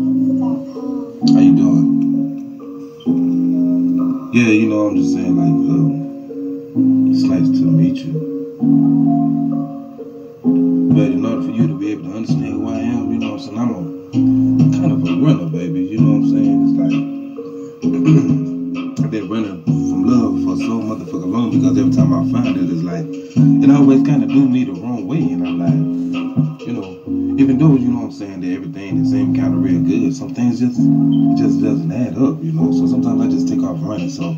How you doing? Yeah, you know, I'm just saying, like, um, it's nice to meet you. But in order for you to be able to understand who I am, you know what I'm saying, I'm a kind of a runner, baby. You know what I'm saying? It's like I've been running from love for so motherfucking long because every time I find it, it's like it always kind of do me the wrong way, and I'm like, you know, even though you I'm saying that everything is seem kind of real good, some things just just doesn't add up, you know. So sometimes I just take off running. So,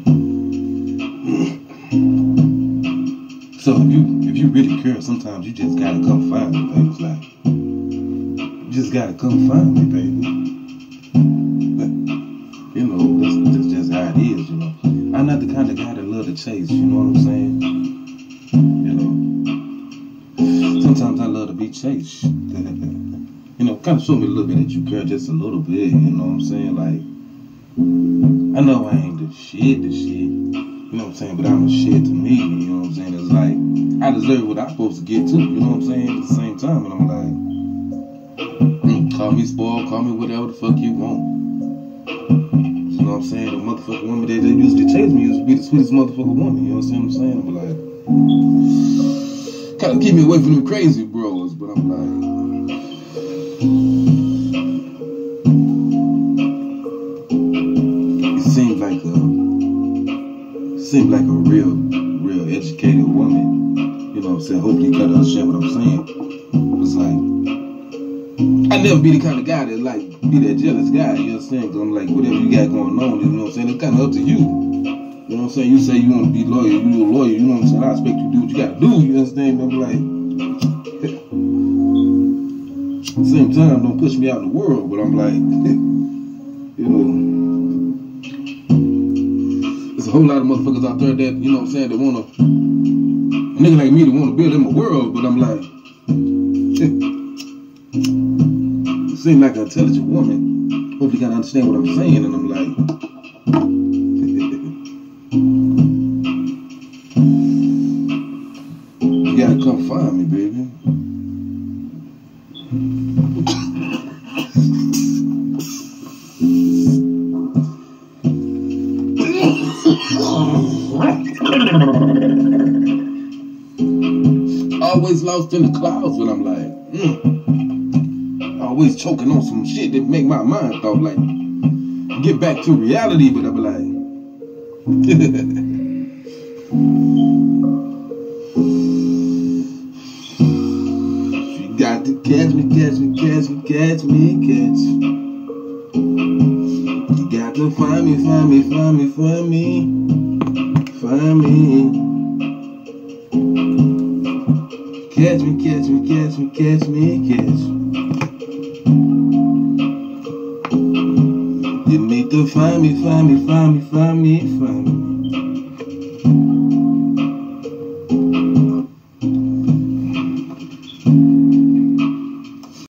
so if you if you really care, sometimes you just gotta come find me, baby. It's like you just gotta come find me, baby. But, you know, that's, that's just how it is, you know. I'm not the kind of guy that love to chase, you know what I'm saying? You know. Sometimes I love to be chased. Kind of show me a little bit that you care just a little bit, you know what I'm saying? Like, I know I ain't the shit, the shit, you know what I'm saying? But I'm the shit to me, you know what I'm saying? It's like, I deserve what I'm supposed to get too, you know what I'm saying? At the same time, and I'm like, call me spoiled, call me whatever the fuck you want. You know what I'm saying? The motherfucking woman that they usually chase me used to be the sweetest motherfucking woman, you know what I'm saying? I'm like, kind of keep me away from them crazy bros, but I'm like, it seemed like a, seems like a real, real educated woman. You know what I'm saying? Hopefully you kind of understand what I'm saying. It's like, I never be the kind of guy that like be that jealous guy. You know what I'm saying? Cause I'm like, whatever you got going on, you know what I'm saying? It's kind of up to you. You know what I'm saying? You say you want to be lawyer, you a lawyer. You know what I'm saying? I expect you to do what you got to do. You understand? I'm like, at the same time, don't push me out in the world. But I'm like, you know, there's a whole lot of motherfuckers out there that you know what I'm saying that wanna, a nigga like me that wanna build them a world. But I'm like. seem like an intelligent woman. Hope you can understand what I'm saying. And I'm like, you gotta come find me, baby. Always lost in the clouds when I'm like, mm. Always choking on some shit that make my mind thought like get back to reality, but I be like, to catch me, catch me, catch me, catch me, catch. You got to find me, find me, find me, find me, find me. Catch me, catch me, catch me, catch me, catch. You need to find me, find me, find me, find me, find me.